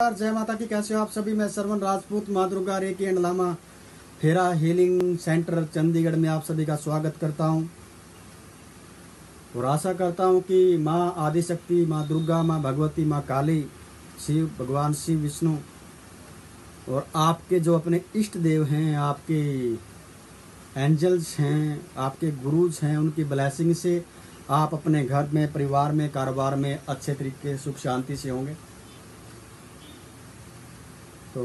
जय माता की। कैसे हो आप सभी? मैं सरवन राजपूत माँ दुर्गा रेकी एंड लामा फेरा हीलिंग सेंटर चंडीगढ़ में आप सभी का स्वागत करता हूँ। और आशा करता हूँ कि माँ आदिशक्ति, माँ दुर्गा, माँ भगवती, माँ काली, शिव, भगवान शिव, विष्णु और आपके जो अपने इष्ट देव हैं, आपके एंजल्स हैं, आपके गुरुज हैं, उनकी ब्लैसिंग से आप अपने घर में, परिवार में, कारोबार में अच्छे तरीके सुख शांति से होंगे। तो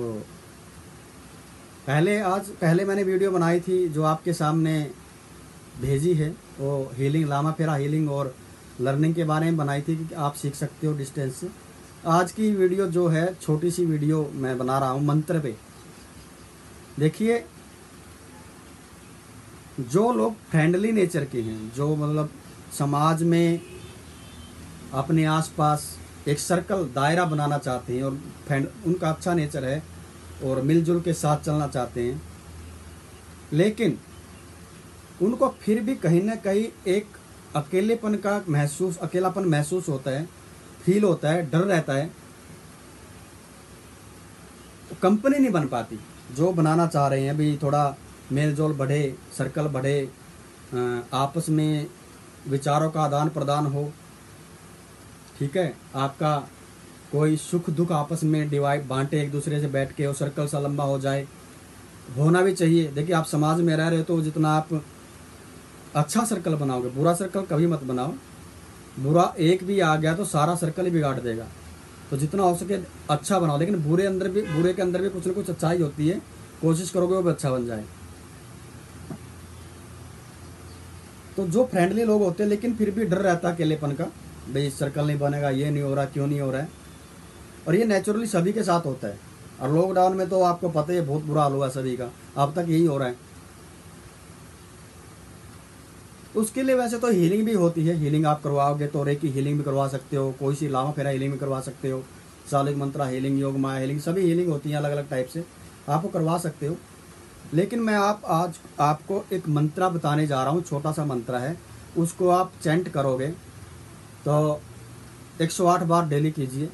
पहले आज, पहले मैंने वीडियो बनाई थी जो आपके सामने भेजी है, वो हीलिंग लामा फेरा हीलिंग और लर्निंग के बारे में बनाई थी कि आप सीख सकते हो डिस्टेंस से आज की वीडियो जो है, छोटी सी वीडियो मैं बना रहा हूँ मंत्र पे। देखिए, जो लोग फ्रेंडली नेचर के हैं, जो मतलब समाज में अपने आसपास एक सर्कल दायरा बनाना चाहते हैं और फ्रेंड उनका अच्छा नेचर है और मिलजुल के साथ चलना चाहते हैं। लेकिन उनको फिर भी कहीं ना कहीं एक अकेलेपन का महसूस, अकेलापन महसूस होता है फील होता है, डर रहता है। कंपनी नहीं बन पाती, जो बनाना चाह रहे हैं। अभी थोड़ा मेल जोल बढ़े, सर्कल बढ़े आपस में विचारों का आदान प्रदान हो ठीक है? आपका कोई सुख दुख आपस में डिवाइड बांटे एक दूसरे से बैठ के और सर्कल सा लंबा हो जाए, होना भी चाहिए। देखिए, आप समाज में रह रहे हो तो जितना आप अच्छा सर्कल बनाओगे, बुरा सर्कल कभी मत बनाओ। बुरा एक भी आ गया तो सारा सर्कल ही बिगाड़ देगा। तो जितना हो सके अच्छा बनाओ। लेकिन बुरे अंदर भी, बुरे के अंदर भी कुछ ना कुछ अच्छाई होती है। कोशिश करोगे वो भी अच्छा बन जाए। तो जो फ्रेंडली लोग होते हैं, लेकिन फिर भी डर रहता है अकेलेपन का। भाई सर्कल नहीं बनेगा, ये नहीं हो रहा, क्यों नहीं हो रहा है? और ये नेचुरली सभी के साथ होता है। और लॉकडाउन में तो आपको पता ही बहुत बुरा हाल हुआ सभी का। अब तक यही हो रहा है। उसके लिए वैसे तो हीलिंग भी होती है। हीलिंग आप करवाओगे तो रे की हीलिंग भी करवा सकते हो। कोई सी लावा फेरा हीलिंग भी करवा सकते हो। सालिक मंत्रा हीलिंग योग, माया हीलिंग सभी हीलिंग होती हैं अलग अलग टाइप से। आप करवा सकते हो। लेकिन मैं आप आज आपको एक मंत्रा बताने जा रहा हूँ। छोटा सा मंत्रा है। उसको आप चेंट करोगे। तो 108 बार डेली कीजिए।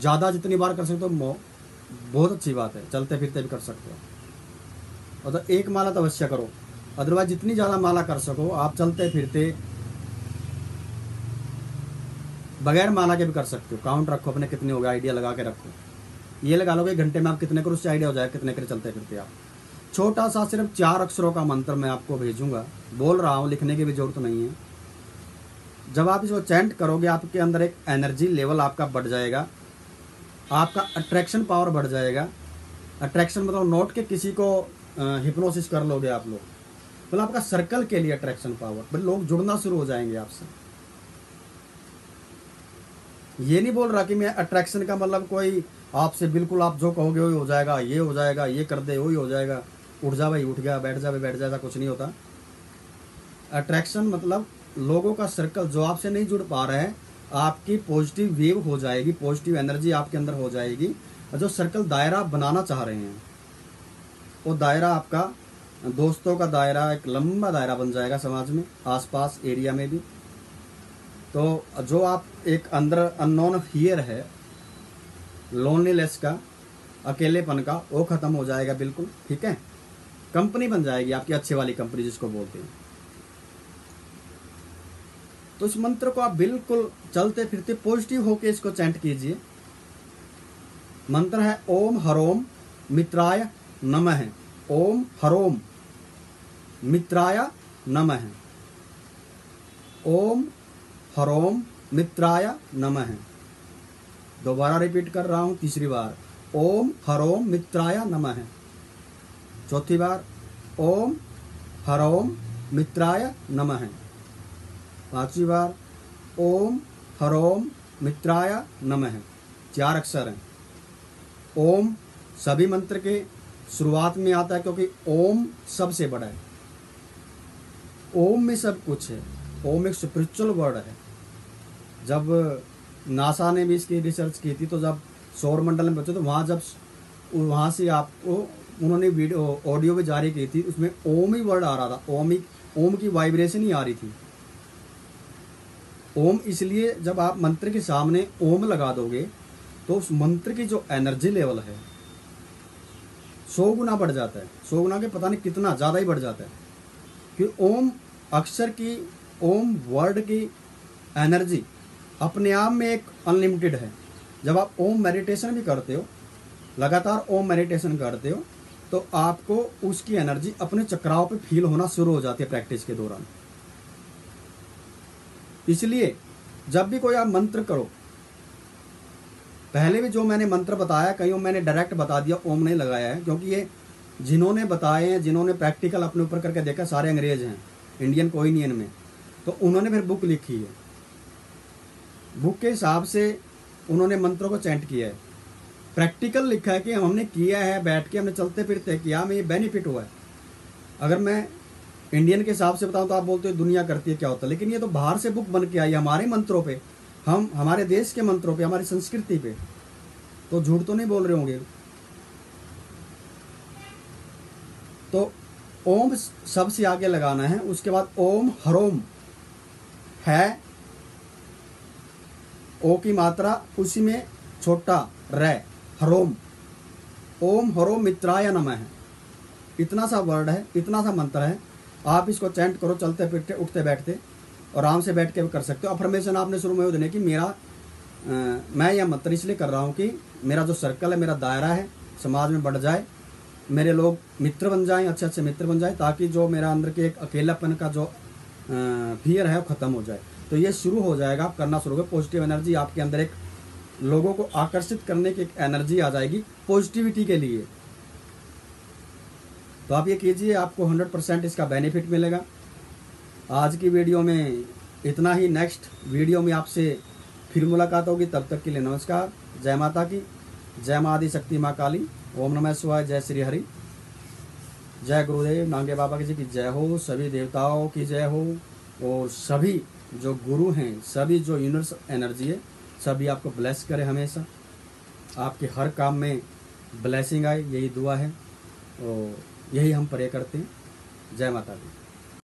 ज़्यादा जितनी बार कर सकते हो बहुत अच्छी बात है। चलते फिरते भी कर सकते हो। और तो एक माला तो अवश्य करो। अदरवाइज़ जितनी ज़्यादा माला कर सको, आप चलते फिरते बगैर माला के भी कर सकते हो। काउंट रखो अपने कितने हो गए आइडिया लगा के रखो। ये लगा लो कि घंटे में आप कितने करो उससे आइडिया हो जाएगा, कितने करे चलते फिरते आप। छोटा सा सिर्फ़ चार अक्षरों का मंत्र मैं आपको भेजूँगा। बोल रहा हूँ, लिखने की भी ज़रूरत नहीं है। जब आप इसको चैंट करोगे, आपके अंदर एक एनर्जी लेवल आपका बढ़ जाएगा। आपका अट्रैक्शन पावर बढ़ जाएगा। अट्रैक्शन मतलब नोट के किसी को हिप्नोसिस कर लोगे आप लोग। मतलब आपका सर्कल के लिए अट्रैक्शन पावर। मतलब लोग जुड़ना शुरू हो जाएँगे आपसे। ये नहीं बोल रहा कि मैं अट्रैक्शन का मतलब कोई, आपसे बिल्कुल आप जो कहोगे वही हो जाएगा, ये हो जाएगा, ये कर दे, वही हो जाएगा। उठ जा भाई, उठ गया, बैठ जा भाई, बैठ जा कुछ नहीं होता। अट्रैक्शन मतलब लोगों का सर्कल जो आपसे नहीं जुड़ पा रहे हैं, आपकी पॉजिटिव वेव हो जाएगी पॉजिटिव एनर्जी आपके अंदर हो जाएगी। जो सर्कल दायरा आप बनाना चाह रहे हैं, वो दायरा आपका दोस्तों का दायरा, एक लंबा दायरा बन जाएगा समाज में, आसपास एरिया में भी। तो जो आप एक अंदर अननोन हियर है लोनलीनेस का, अकेलेपन का, वो खत्म हो जाएगा बिल्कुल, ठीक है? कंपनी बन जाएगी आपकी अच्छे वाली कंपनी जिसको बोलते हैं। तो इस मंत्र को आप बिल्कुल चलते फिरते पॉजिटिव होके इसको चैंट कीजिए। मंत्र है, ओम हरोम मित्राय नमः ओम हरोम मित्राय नमः ओम हरोम मित्राय नमः दोबारा रिपीट कर रहा हूँ, तीसरी बार। ओम हरोम मित्राय नमः चौथी बार, ओम हरोम मित्राय नमः पांचवी बार ओम हरोम मित्राय नमः। चार अक्षर हैं। ओम सभी मंत्र के शुरुआत में आता है क्योंकि ओम सबसे बड़ा है। ओम में सब कुछ है। ओम एक स्पिरिचुअल वर्ड है। जब नासा ने भी इसकी रिसर्च की थी तो जब सौर मंडल में बचे तो वहाँ जब वहाँ से आपको उन्होंने वीडियो ऑडियो भी जारी की थी, उसमें ओम ही वर्ड आ रहा था। ओम ही, ओम की वाइब्रेशन ही आ रही थी। ओम इसलिए जब आप मंत्र के सामने ओम लगा दोगे तो उस मंत्र की जो एनर्जी लेवल है, सौ गुना बढ़ जाता है। सौ गुना के पता नहीं कितना, ज़्यादा ही बढ़ जाता है। कि ओम अक्षर की, ओम वर्ड की एनर्जी अपने आप में एक अनलिमिटेड है। जब आप ओम मेडिटेशन भी करते हो, लगातार ओम मेडिटेशन करते हो तो आपको उसकी एनर्जी अपने चक्राव पे फील होना शुरू हो जाती है प्रैक्टिस के दौरान। इसलिए जब भी कोई आप मंत्र करो, पहले भी जो मैंने मंत्र बताया, कहीं मैंने डायरेक्ट बता दिया, ओम नहीं लगाया है, क्योंकि ये जिन्होंने बताए हैं, जिन्होंने प्रैक्टिकल अपने ऊपर करके देखा, सारे अंग्रेज़ हैं इंडियन कोई नहीं इनमें। तो उन्होंने फिर बुक लिखी है। बुक के हिसाब से उन्होंने मंत्रों को चैंट किया है। प्रैक्टिकल लिखा है कि हमने किया है, बैठ के हमने चलते फिरते किया, हमें ये बेनिफिट हुआ है। अगर मैं इंडियन के हिसाब से बताऊँ तो आप बोलते हो दुनिया करती है, क्या होता है? लेकिन ये तो बाहर से बुक बन के आई, हमारे मंत्रों पे, हम, हमारे देश के मंत्रों पे, हमारी संस्कृति पे तो झूठ तो नहीं बोल रहे होंगे। तो ओम सबसे आगे लगाना है, उसके बाद ओम हरोम है, ओ की मात्रा उसी में छोटा रे हरोम। ओम हरोम मित्राय नम है। इतना सा वर्ड है, इतना सा मंत्र है आप इसको चैंट करो चलते फिरते उठते बैठते और आराम से बैठ के कर सकते हो। अफर्मेशन आपने शुरू में देने की मेरा आ, मैं यह मंत्र इसलिए कर रहा हूँ कि मेरा जो सर्कल है मेरा दायरा है समाज में बढ़ जाए मेरे लोग मित्र बन जाएँ अच्छे अच्छे मित्र बन जाए ताकि जो मेरा अंदर के एक अकेलापन का जो फियर है वो ख़त्म हो जाए। तो ये शुरू हो जाएगा आप करना शुरू हो पॉजिटिव एनर्जी आपके अंदर एक लोगों को आकर्षित करने की एक एनर्जी आ जाएगी पॉजिटिविटी के लिए। तो आप ये कीजिए, आपको 100 परसेंट इसका बेनिफिट मिलेगा। आज की वीडियो में इतना ही। नेक्स्ट वीडियो में आपसे फिर मुलाकात होगी। तब तक के लिए नमस्कार। जय माता की। जय माँ आदि शक्ति माँ काली। ओम नमः शिवाय। जय श्री हरि। जय गुरुदेव। नांगे बाबा की जी की जय हो। सभी देवताओं की जय हो। और सभी जो गुरु हैं, सभी जो यूनिवर्स एनर्जी है, सभी आपको ब्लेस करे हमेशा। आपके हर काम में ब्लेसिंग आए, यही दुआ है। और यही हम प्रे करते हैं। जय माता दी।